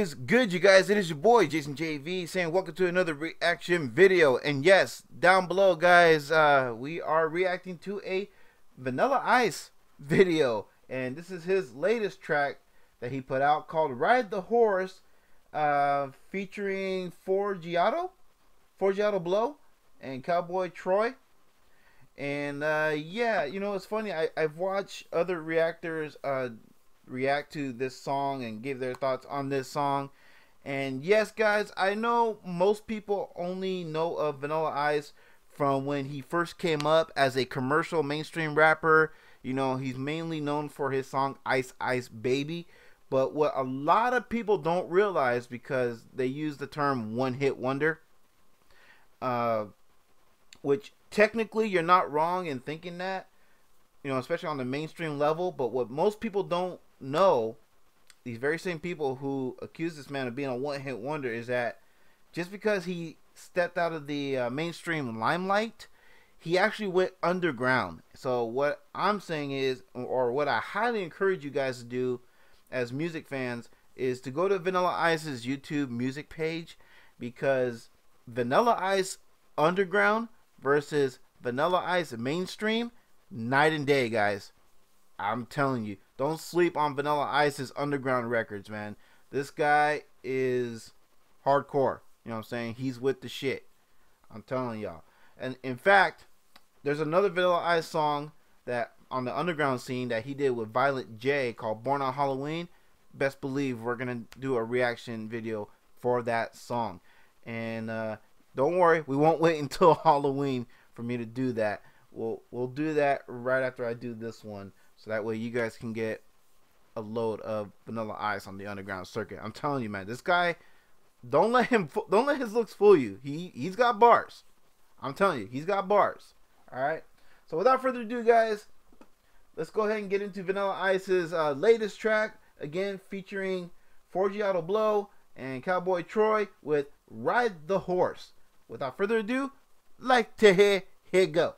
is good, you guys? It is your boy Jason Jay V saying welcome to another reaction video. And yes, down below, guys, uh, we are reacting to a Vanilla Ice video, and this is his latest track that he put out called "Ride the Horse," uh, featuring Forgiato, Forgiato Blow, and Cowboy Troy. And uh, yeah, you know it's funny. I I've watched other reactors uh, react to this song and give their thoughts on this song. And yes, guys, I know most people only know of Vanilla Ice from when he first came up as a commercial mainstream rapper. You know, he's mainly known for his song Ice Ice Baby. But what a lot of people don't realize because they use the term one hit wonder, uh, which technically you're not wrong in thinking that, you know, especially on the mainstream level. But what most people don't know, these very same people who accuse this man of being a one hit wonder, is that just because he stepped out of the uh, mainstream limelight, he actually went underground. So what I'm saying is, or what I highly encourage you guys to do as music fans, is to go to Vanilla Ice's YouTube music page because Vanilla Ice underground versus Vanilla Ice mainstream, night and day, guys. I'm telling you, don't sleep on Vanilla Ice's underground records, man. This guy is hardcore. You know what I'm saying? He's with the shit. I'm telling y'all. And in fact, there's another Vanilla Ice song that on the underground scene that he did with Violent J called Born on Halloween. Best believe we're gonna do a reaction video for that song. And uh, don't worry, we won't wait until Halloween for me to do that. We'll we'll do that right after I do this one. So that way you guys can get a load of Vanilla Ice on the underground circuit. I'm telling you, man, this guy, don't let him, don't let his looks fool you. He he's got bars. I'm telling you, he's got bars. All right. So without further ado, guys, let's go ahead and get into Vanilla Ice's uh, latest track. Again, featuring Forgiato Blow and Cowboy Troy with "Ride the Horse." Without further ado, like to hear, here go.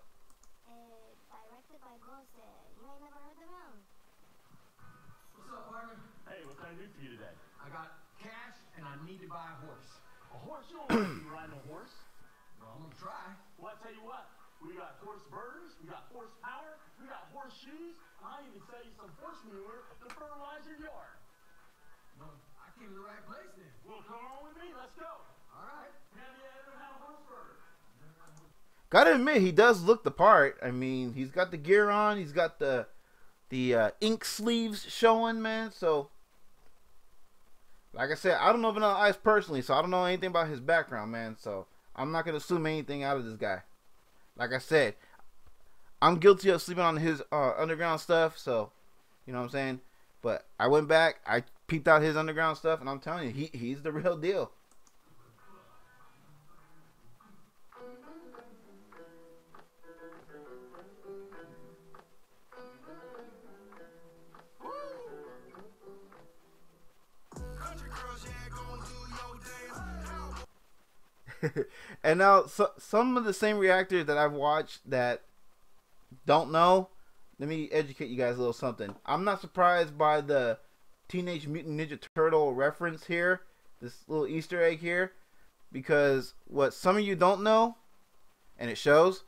Buy a horse. A horse? You don't want to be riding a horse. Well, I'm going to try. Well, I tell you what. We got horse burgers, we got horsepower, we got horseshoes, and I even sell you some horse manure to fertilize your yard. Well, I came to the right place then. Well, come on with me. Let's go. All right. Have you ever had a horse burger? Gotta admit, he does look the part. I mean, he's got the gear on. He's got the the uh, ink sleeves showing, man. So like I said, I don't know Vanilla Ice personally, so I don't know anything about his background, man. So I'm not gonna assume anything out of this guy. Like I said, I'm guilty of sleeping on his uh, underground stuff, so you know what I'm saying. But I went back, I peeped out his underground stuff, and I'm telling you, he he's the real deal. and now so, some of the same reactors that I've watched that don't know, let me educate you guys a little something. I'm not surprised by the Teenage Mutant Ninja Turtle reference here, this little Easter egg here, because what some of you don't know, and it shows,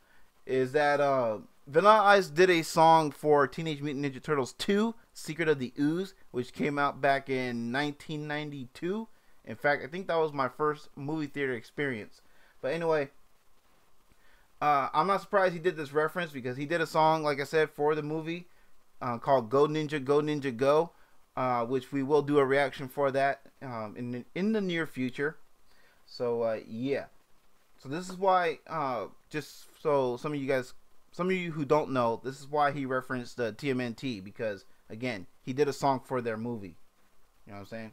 is that uh, Vanilla Ice did a song for Teenage Mutant Ninja Turtles 2, Secret of the Ooze, which came out back in 1992 in fact, I think that was my first movie theater experience. But anyway, uh, I'm not surprised he did this reference because he did a song, like I said, for the movie uh, called "Go Ninja, Go Ninja, Go," uh, which we will do a reaction for that um, in the, in the near future. So uh, yeah, so this is why, uh, just so some of you guys, some of you who don't know, this is why he referenced the TMNT because again, he did a song for their movie. You know what I'm saying?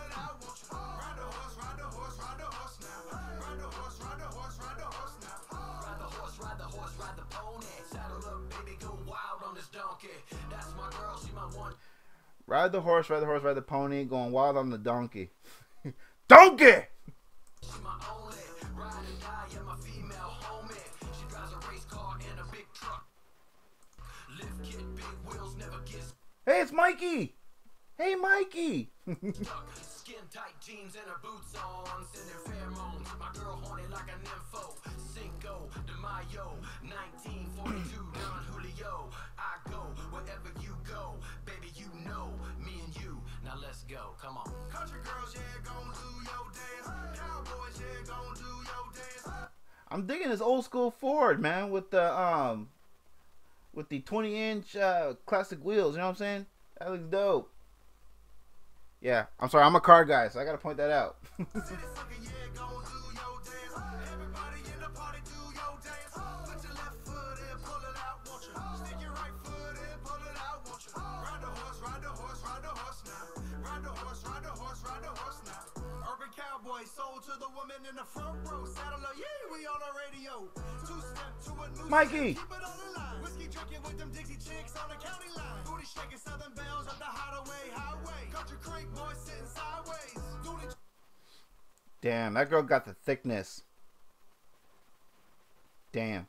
Ride the horse, ride the horse, ride the pony, going wild on the donkey. donkey! Hey, it's Mikey! Hey, Mikey! Skin tight jeans and her boots on, sending pheromones. My girl horny like a nympho. Cinco de Mayo, 1942, Don Julio. I'm digging this old school Ford, man, with the um with the 20 inch uh, classic wheels. You know what I'm saying? That looks dope. Yeah, I'm sorry, I'm a car guy, so I gotta point that out. Sold to the woman in the front row. Saddle yeah, we on the radio. Two step to a new Mikey. step, keep it on the line. Whiskey drinking with them Dixie chicks on the county line. Booty shaking southern belles up the hideaway highway. Country creek boy sitting sideways. Damn, that girl got the thickness. Damn.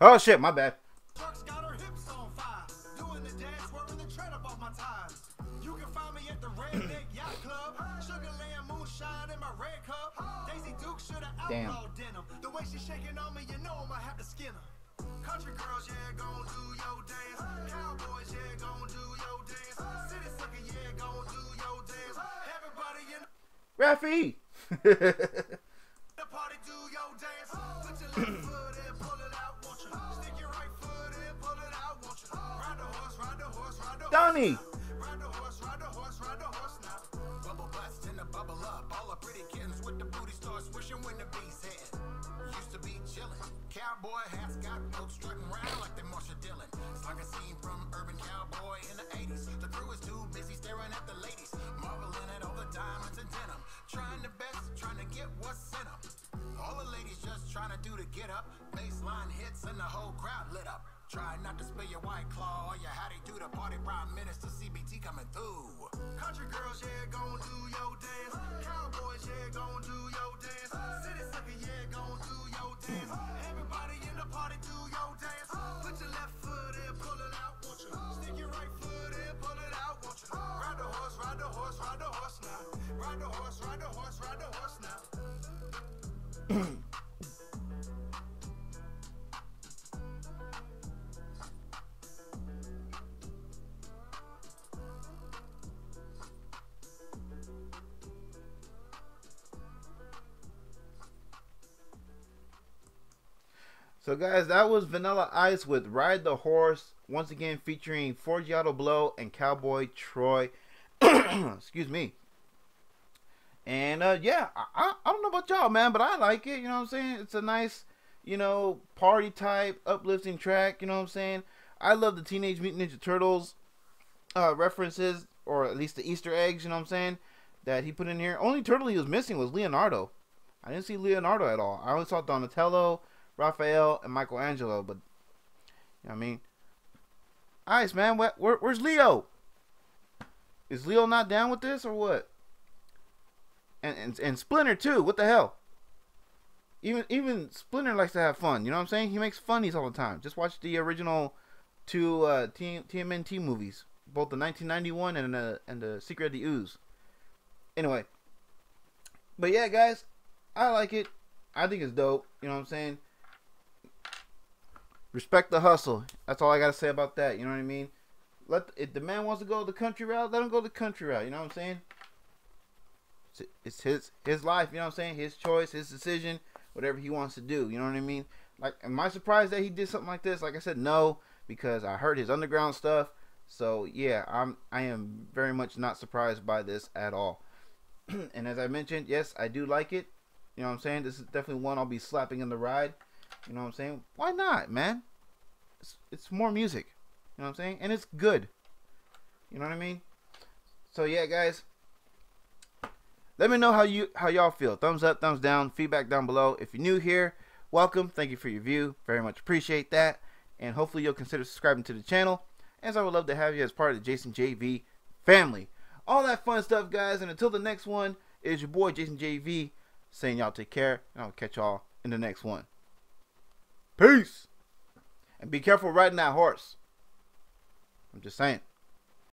Oh shit, my bad. Got her hips on fire. Doing the dance, swerving the tread up off my tires. You can find me at the Redneck Yacht Club. Sugarland moonshine in my red cup. Daisy Duke should have outlawed denim. The way she's shaking on me, you know I'ma have to skin her. Country girls, yeah, gon' do your dance. Cowboys, yeah, gon' do your dance. City sucker, yeah, gon' do your dance. Everybody in Raffy! the party, do your dance. Put your left foot in, pull it out, won't you? Stick your right foot in, pull it out, won't you? Ride the horse, ride the horse, ride the horse. Donnie! Cowboy hats got folks strutting around like they Marshal Dillon. It's like a scene from Urban Cowboy in the 80s. The crew is too busy staring at the ladies. Marveling at all the diamonds and denim. Trying the best, trying to get what's in 'em. All the ladies just trying to do to get up. Baseline hits and the whole crowd lit up. Try not to spill your white claw or your howdy do the party prime minister CBT coming through. Country girls, yeah, gon' do your dance. Cowboys, yeah, gon' do your dance. So guys, that was Vanilla Ice with Ride the Horse, once again featuring Forgiato Blow and Cowboy Troy. Excuse me. And uh, yeah, I, I, don't know about y'all, man, but I like it. You know what I'm saying? It's a nice, you know, party type, uplifting track. You know what I'm saying? I love the Teenage Mutant Ninja Turtles uh, references, or at least the Easter eggs. You know what I'm saying? That he put in here. Only turtle he was missing was Leonardo. I didn't see Leonardo at all. I only saw Donatello, Raphael, and Michelangelo. But you know what I mean? Ice man, where, where, where's Leo? Is Leo not down with this or what? And, and and Splinter too. What the hell? Even even Splinter likes to have fun. You know what I'm saying? He makes funnies all the time. Just watch the original two uh, TMNT movies, both the 1991 and the and the Secret of the Ooze. Anyway, but yeah, guys, I like it. I think it's dope. You know what I'm saying? Respect the hustle. That's all I gotta say about that. You know what I mean? Let if the man wants to go the country route, let him go the country route. You know what I'm saying? It's- his his life. You know what I'm saying? His choice, his decision, whatever he wants to do. You know what I mean? Like, am I surprised that he did something like this? Like I said, no, because I heard his underground stuff. So yeah, I'm I am very much not surprised by this at all. and as I mentioned, yes, I do like it. You know what I'm saying? This is definitely one I'll be slapping in the ride. You know what I'm saying? Why not, man? It's, it's more music. You know what I'm saying? And it's good. You know what I mean? So yeah, guys. Let me know how you how y'all feel. Thumbs up, thumbs down, feedback down below. If you're new here, welcome. Thank you for your view. Very much appreciate that. And hopefully you'll consider subscribing to the channel. As I would love to have you as part of the Jason Jay V family. All that fun stuff, guys. And until the next one, it is your boy Jason Jay V saying y'all take care. And I'll catch y'all in the next one. Peace. And be careful riding that horse. I'm just saying.